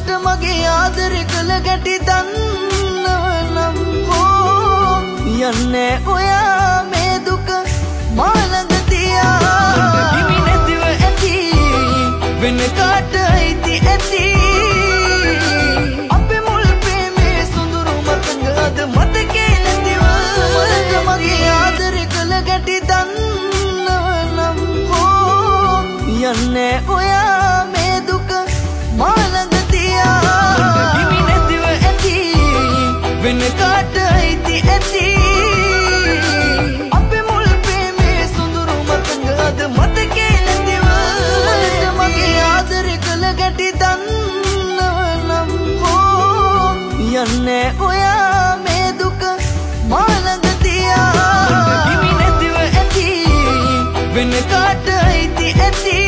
මලට මගේ ආදරය කළ ගැටි දන්නවනම් හෝ යන්නේ ඔයා මේ දුක මාළඟ තියා. හිමි නැතිව ඇති වෙන කාට අයිති ඇති. අපේ මුල් ප්‍රේමේ සුඳුරු මතඟ අද මතකේ නැතිව. මලට මගේ ආදරය කළ ගැටි දන්නවනම් හෝ යන්නේ ඔයා ගැටි දන්නවනම් හෝ යන්නේ ඔයා මේ දුක මාළඟ තියා. හිමි නැතිව ඇති වෙන කාට අයිති ඇති.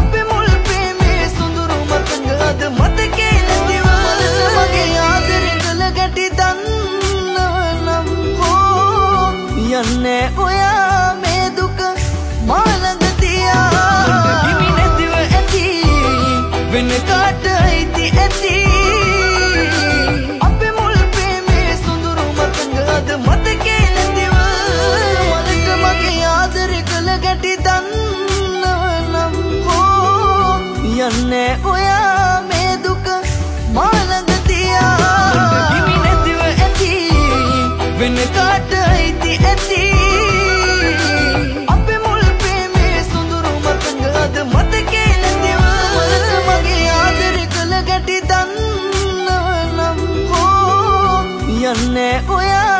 අපේ මුල් ප්‍රේමේ සුඳුරු මතඟ අද මතකේ නැතිව. මගේ ආදරය කළ ගැටි දන්නවනම් හෝ යන්නේ ඔයා වෙන කාට අයිති ඇති. අපේ මුල් ප්‍රේමේ සොඳුරු මතක අද මතකේ නැතිව? මලට මගේ ආදර කළ ගැටි දන්නවනම් හෝ? යන්නේ ඔයා මේ දුක මාළඟ තියා. නැතිව ඇති වෙන කාට අයිති ඇති. ね。親